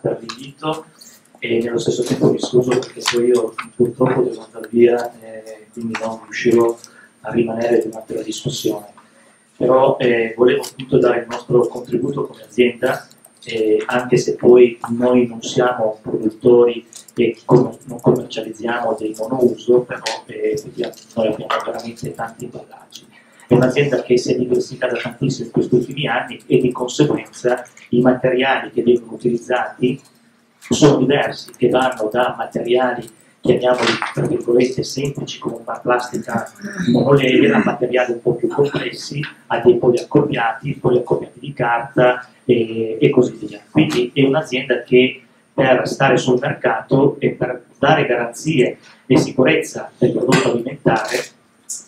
per l'invito e nello stesso tempo mi scuso perché poi io purtroppo devo andare via e quindi non riuscirò a rimanere durante la discussione. Però eh, volevo appunto dare il nostro contributo come azienda, eh, anche se poi noi non siamo produttori e com non commercializziamo dei monouso, però eh, noi abbiamo veramente tanti imballaggi. È un'azienda che si è diversificata tantissimo in questi ultimi anni e di conseguenza i materiali che vengono utilizzati sono diversi, che vanno da materiali, chiamiamoli tra virgolette semplici come una plastica monolevia, a materiali un po' più complessi, a dei poliaccoppiati, poliaccoppiati di carta e, e così via. Quindi è un'azienda che per stare sul mercato e per dare garanzie e sicurezza del prodotto alimentare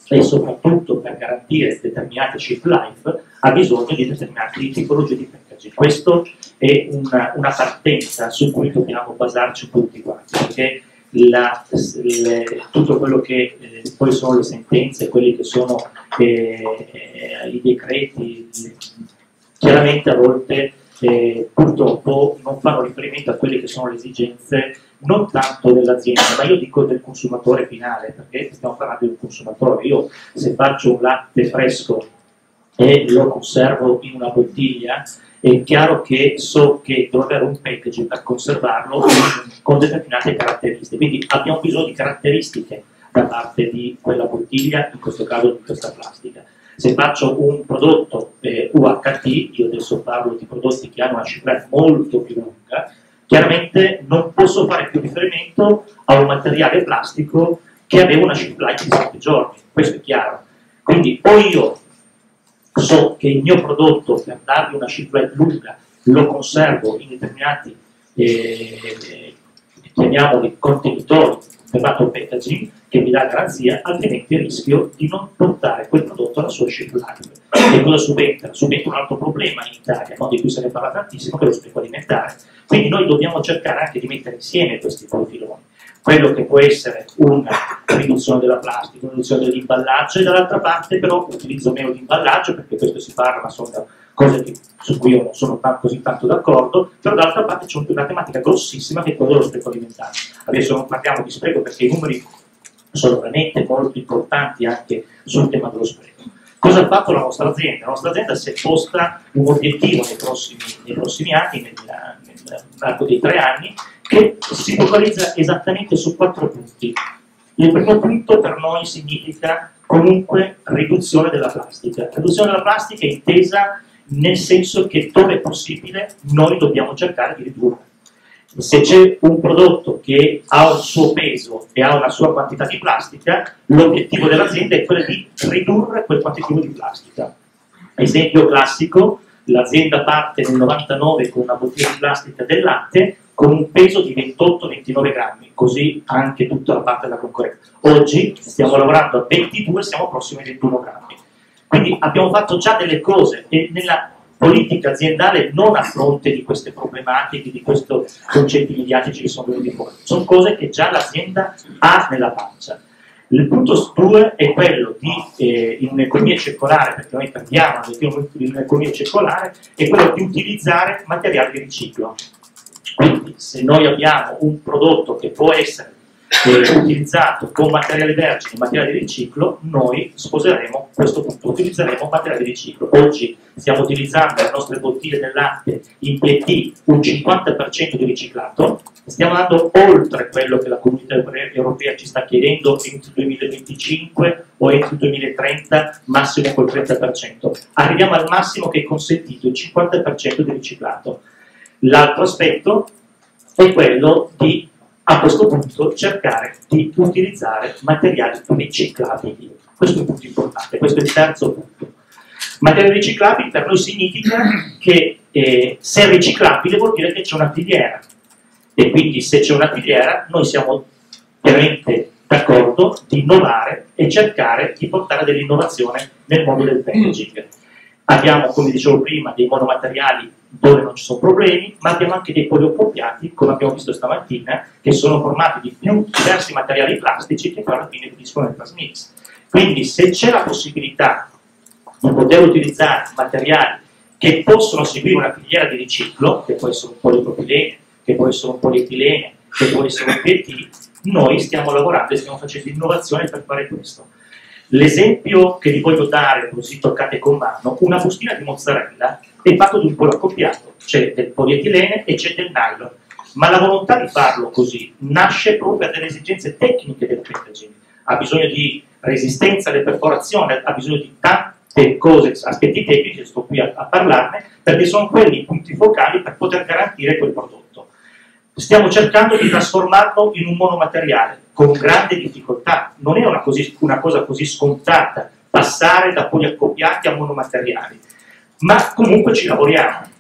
e soprattutto per garantire determinate chip life ha bisogno di determinate tipologie di packaging. Questo è una, una, partenza su cui dobbiamo basarci tutti quanti, perché la, le, tutto quello che eh, poi sono le sentenze, quelli che sono eh, i decreti, chiaramente a volte eh, purtroppo non fanno riferimento a quelle che sono le esigenze non tanto dell'azienda, ma io dico del consumatore finale, perché stiamo parlando di un consumatore. Io se faccio un latte fresco e lo conservo in una bottiglia, è chiaro che so che devo avere un packaging per conservarlo con determinate caratteristiche. Quindi abbiamo bisogno di caratteristiche da parte di quella bottiglia, in questo caso di questa plastica. Se faccio un prodotto eh, UHT, io adesso parlo di prodotti che hanno una cifra molto più lunga, chiaramente posso fare più riferimento a un materiale plastico che aveva una shelf life di 7 giorni, questo è chiaro. Quindi o io so che il mio prodotto per dargli una shelf life lunga lo conservo in determinati eh, chiamiamoli contenitori lato packaging che mi dà garanzia, altrimenti rischio di non portare quel prodotto alla sua shelf life. E cosa subentra? Subentra un altro problema in Italia, no? di cui se ne parla tantissimo, che è lo spreco alimentare. Quindi noi dobbiamo cercare anche di mettere insieme questi profiloni. Quello che può essere una riduzione della plastica, una riduzione dell'imballaggio e dall'altra parte però utilizzo meno di imballaggio, perché questo si parla, ma sono cose che, su cui io non sono così tanto d'accordo, però dall'altra parte c'è una tematica grossissima che è quella dello spreco alimentare. Adesso non parliamo di spreco perché i numeri sono veramente molto importanti anche sul tema dello spreco. Cosa ha fatto la nostra azienda? La nostra azienda si è posta un obiettivo nei prossimi, nei prossimi anni, nell'arco dei tre anni, che si focalizza esattamente su quattro punti. Il primo punto per noi significa comunque riduzione della plastica. Riduzione della plastica è intesa nel senso che dove è possibile noi dobbiamo cercare di ridurre. Se c'è un prodotto che ha un suo peso e ha una sua quantità di plastica, l'obiettivo dell'azienda è quello di ridurre quel quantitativo di plastica. Esempio classico, l'azienda parte nel 99 con una bottiglia di plastica del latte con un peso di 28-29 grammi, così anche tutta la parte della concorrenza. Oggi stiamo lavorando a 22, siamo prossimi ai 21 grammi. Quindi abbiamo fatto già delle cose e nella politica aziendale non a fronte di queste problematiche, di questi concetti mediatici che sono venuti fuori. Sono cose che già l'azienda ha nella pancia. Il punto 2 è quello di, eh, in un'economia circolare, perché noi prendiamo in un'economia circolare, è quello di utilizzare materiali di riciclo. Quindi se noi abbiamo un prodotto che può essere eh, utilizzato con materiale vergine e materiale di riciclo, noi sposeremo questo punto, utilizzeremo materiale di riciclo. Oggi stiamo utilizzando le nostre bottiglie del latte in PET un 50% di riciclato, stiamo andando oltre quello che la comunità europea ci sta chiedendo entro il 2025 o entro il 2030, massimo col 30%. Arriviamo al massimo che è consentito, il 50% di riciclato. L'altro aspetto è quello di a questo punto cercare di utilizzare materiali riciclabili. Questo è un punto importante, questo è il terzo punto. Materiali riciclabili per noi significa che eh, se è riciclabile vuol dire che c'è una filiera e quindi se c'è una filiera noi siamo veramente d'accordo di innovare e cercare di portare dell'innovazione nel mondo del packaging. Abbiamo, come dicevo prima, dei monomateriali dove non ci sono problemi, ma abbiamo anche dei poliopoppiati, come abbiamo visto stamattina, che sono formati di più diversi materiali plastici che poi alla fine finiscono nel trasmix. Quindi se c'è la possibilità di poter utilizzare materiali che possono seguire una filiera di riciclo, che può essere un polipropilene, che può essere un polietilene, che può essere un PET, noi stiamo lavorando e stiamo facendo innovazione per fare questo. L'esempio che vi voglio dare, così toccate con mano, una bustina di mozzarella è fatto di un polo accoppiato, c'è del polietilene e c'è del nylon, ma la volontà di farlo così nasce proprio per delle esigenze tecniche del packaging, ha bisogno di resistenza alle perforazioni, ha bisogno di tante cose, aspetti tecnici, sto qui a, a parlarne, perché sono quelli i punti focali per poter garantire quel prodotto. Stiamo cercando di trasformarlo in un monomateriale, con grande difficoltà. Non è una, così, una cosa così scontata passare da poli accoppiati a monomateriali, ma comunque ci lavoriamo.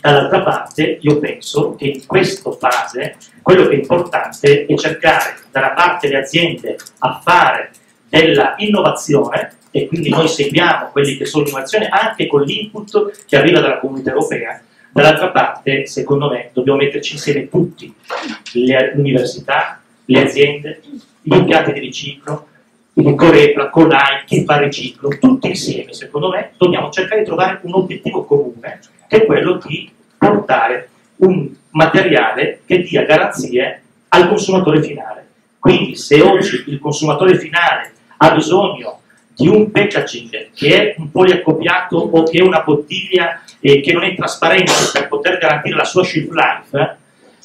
Dall'altra parte io penso che in questa fase quello che è importante è cercare da una parte le aziende a fare della innovazione e quindi noi seguiamo quelli che sono innovazioni anche con l'input che arriva dalla comunità europea Dall'altra parte, secondo me, dobbiamo metterci insieme tutti, le università, le aziende, gli impianti di riciclo, il Corepla, Colai, chi fa riciclo, tutti insieme, secondo me, dobbiamo cercare di trovare un obiettivo comune, che è quello di portare un materiale che dia garanzie al consumatore finale. Quindi se oggi il consumatore finale ha bisogno di un packaging che è un poliaccoppiato o che è una bottiglia eh, che non è trasparente per poter garantire la sua shelf life,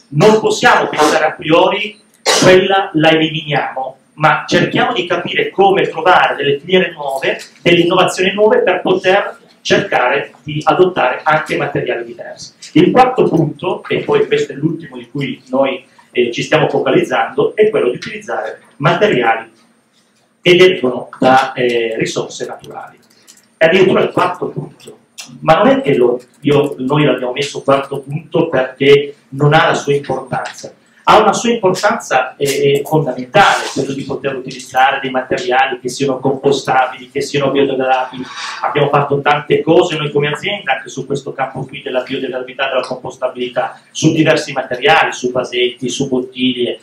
non possiamo pensare a priori quella la eliminiamo, ma cerchiamo di capire come trovare delle filiere nuove, delle innovazioni nuove per poter cercare di adottare anche materiali diversi. Il quarto punto, e poi questo è l'ultimo di cui noi eh, ci stiamo focalizzando, è quello di utilizzare materiali che derivano da eh, risorse naturali. E addirittura il quarto punto, ma non è che lo, io, noi l'abbiamo messo quarto punto perché non ha la sua importanza, ha una sua importanza eh, fondamentale, quello di poter utilizzare dei materiali che siano compostabili, che siano biodegradabili. Abbiamo fatto tante cose noi come azienda anche su questo campo qui della biodegradabilità della compostabilità, su diversi materiali, su vasetti, su bottiglie,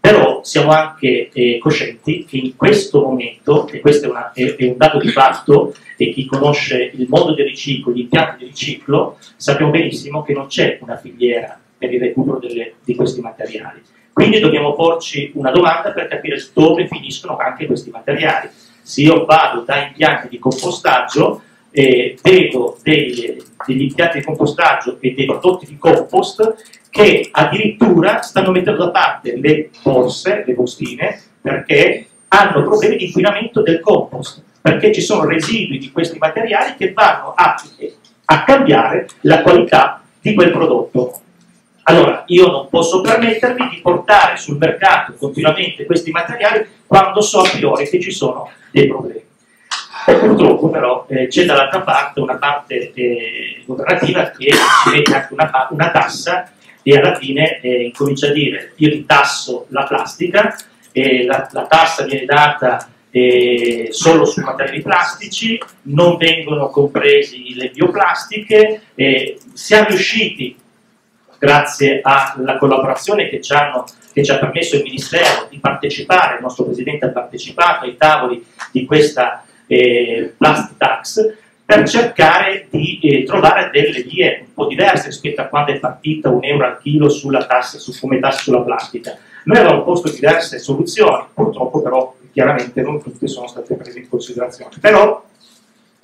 però siamo anche eh, coscienti che in questo momento, e questo è, una, è, è, un dato di fatto, e chi conosce il mondo del riciclo, gli impianti di riciclo, sappiamo benissimo che non c'è una filiera per il recupero delle, di questi materiali. Quindi dobbiamo porci una domanda per capire dove finiscono anche questi materiali. Se io vado da impianti di compostaggio, eh, vedo degli, degli impianti di compostaggio e dei prodotti di compost che addirittura stanno mettendo da parte le borse, le bustine, perché hanno problemi di inquinamento del compost, perché ci sono residui di questi materiali che vanno a, a cambiare la qualità di quel prodotto. Allora, io non posso permettermi di portare sul mercato continuamente questi materiali quando so a priori che ci sono dei problemi. E purtroppo però eh, c'è dall'altra parte una parte eh, governativa che ci mette anche una, una tassa e alla fine eh, incomincia a dire io ti tasso la plastica, la, la tassa viene data eh, solo su materiali plastici, non vengono compresi le bioplastiche, eh, siamo riusciti, grazie alla collaborazione che ci, hanno, che ci, ha permesso il Ministero di partecipare, il nostro Presidente ha partecipato ai tavoli di questa eh, Plastic Tax, per cercare di eh, trovare delle vie un po' diverse rispetto a quando è partita un euro al chilo sulla tassa, su, come tassa sulla plastica. Noi avevamo posto diverse soluzioni, purtroppo però chiaramente non tutte sono state prese in considerazione. Però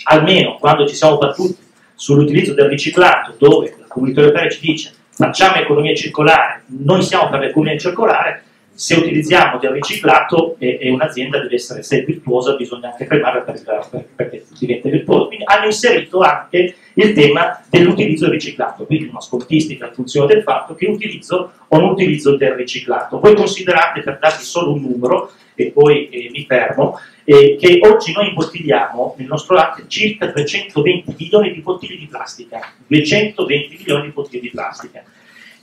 almeno quando ci siamo battuti sull'utilizzo del riciclato, dove la comunità europea ci dice facciamo economia circolare, noi siamo per l'economia circolare, se utilizziamo del riciclato e, e un'azienda deve essere, se è virtuosa, bisogna anche fermarla per, per, perché diventa virtuosa. Quindi hanno inserito anche il tema dell'utilizzo del riciclato, quindi una scontistica in funzione del fatto che utilizzo o non utilizzo del riciclato. Voi considerate, per darvi solo un numero, e poi eh, mi fermo, eh, che oggi noi imbottigliamo nel nostro latte circa 220 milioni di bottiglie di plastica. 220 milioni di bottiglie di plastica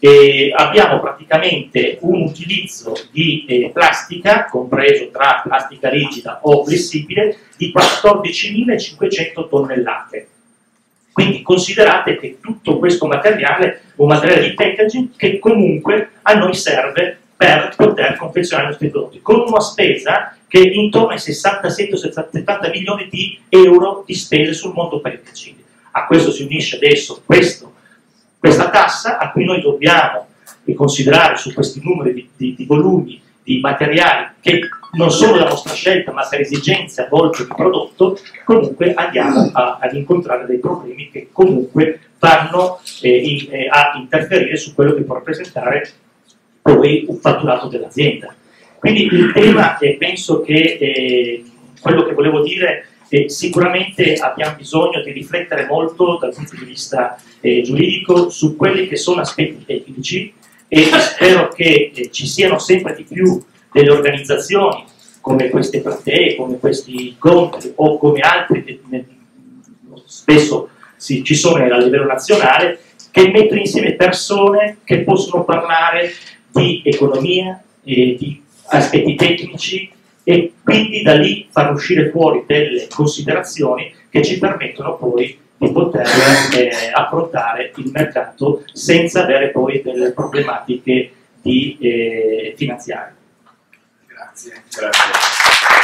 eh, abbiamo praticamente un utilizzo di eh, plastica, compreso tra plastica rigida o flessibile, di 14.500 tonnellate. Quindi considerate che tutto questo materiale un materiale di packaging che comunque a noi serve per poter confezionare i nostri prodotti, con una spesa che è intorno ai 67-70 milioni di euro di spese sul mondo packaging. A questo si unisce adesso questo questa tassa a cui noi dobbiamo considerare su questi numeri di, di, di volumi di materiali che non sono la nostra scelta ma per esigenze a volte di prodotto, comunque andiamo a, ad incontrare dei problemi che comunque vanno eh, in, eh, a interferire su quello che può rappresentare poi un fatturato dell'azienda. Quindi il tema, eh, penso che eh, quello che volevo dire eh, sicuramente abbiamo bisogno di riflettere molto dal punto di vista eh, giuridico su quelli che sono aspetti tecnici e spero che eh, ci siano sempre di più delle organizzazioni come queste platee, come questi incontri o come altri che spesso si, ci sono a livello nazionale, che mettono insieme persone che possono parlare di economia, e di aspetti tecnici e quindi da lì far uscire fuori delle considerazioni che ci permettono poi di poter eh, affrontare il mercato senza avere poi delle problematiche di, eh, finanziarie. Grazie. Grazie.